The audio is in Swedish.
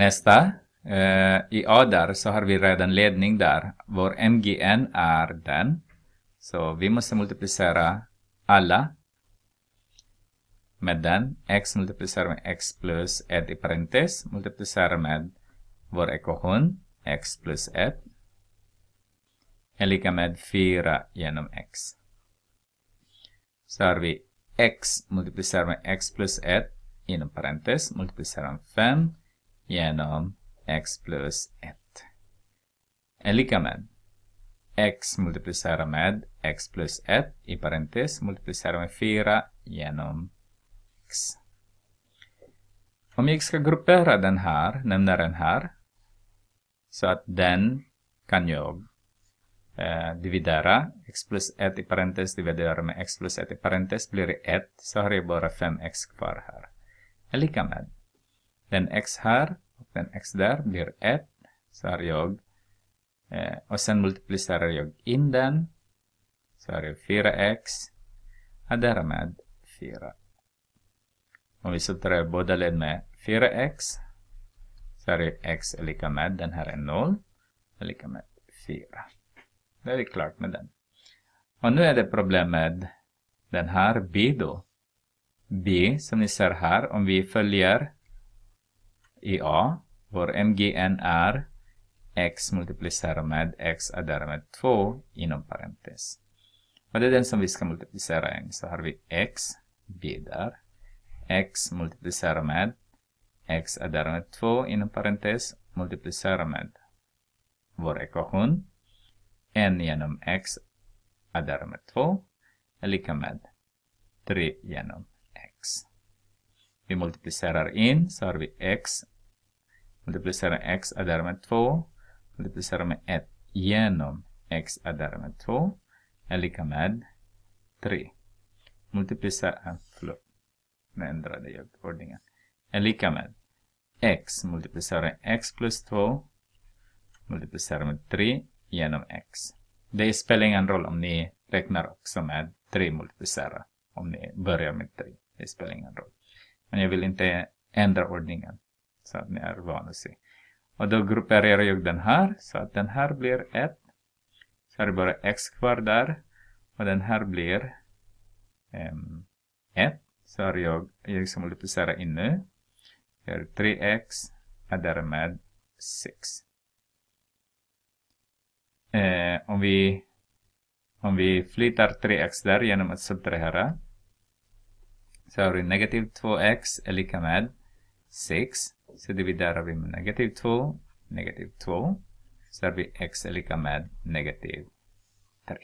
Nästa. Eh, I A där så har vi redan ledning där. Vår MGN är den. Så vi måste multiplicera alla med den. X multiplicerar med x plus 1 i parentes. Multiplicerar med vår ekvation. x plus 1 är lika med 4 genom x. Så har vi x multiplicerar med x plus 1 inom parentes multiplicerar med 5 genom x plus 1 är lika med x multiplicerar med x plus 1 i parentes multiplicerar med 4 genom x. Om jag ska gruppera den här, nämna den här, så att den kan jag eh, dividera. x plus 1 i parentes dividerar med x plus 1 i parentes blir det 1. Så har jag bara 5x kvar här. Är lika med. Den x här och den x där blir 1. Så har jag. Eh, och sen multiplicerar jag in den. Så har jag 4x. Och därmed 4. Om vi subtraherar båda led med 4x. Så har jag x är lika med. Den här är 0. Är lika med 4. Då är vi klart med den. Och nu är det problem med den här B då. B som ni ser här, om vi följer EA, A, vår MGN är x multiplicerar med x är därmed 2 inom parentes. Och det är den som vi ska multiplicera in. Så har vi x, b där. x multiplicerar med x är därmed 2 inom parentes multiplicerar med vår ekvation n genom x är därmed 2 är lika med 3 genom x. Vi multiplicerar in så har vi x multiplicerar x är därmed 2 multiplicerar med 1 genom x är därmed 2 är lika med 3. Multiplicera, förlåt, nu ändrade jag ordningen. Är lika med x multiplicerar x plus 2 multiplicerar med 3 genom x. Det spelar ingen roll om ni räknar också med 3 multiplicera. Om ni börjar med 3. Det spelar ingen roll. Men jag vill inte ändra ordningen. Så att ni är vana att se. Och då grupperar jag den här. Så att den här blir 1. Så är det bara x kvar där. Och den här blir ehm, 1. Um, så har jag, jag ska liksom multiplicera in nu. Jag har 3x är därmed 6 eh, om vi om vi flyttar 3x där genom att subtrahera så har vi negativ 2x är lika med 6. Så dividerar vi med negativ 2, negativ 2. Så har vi x är lika med negativ 3.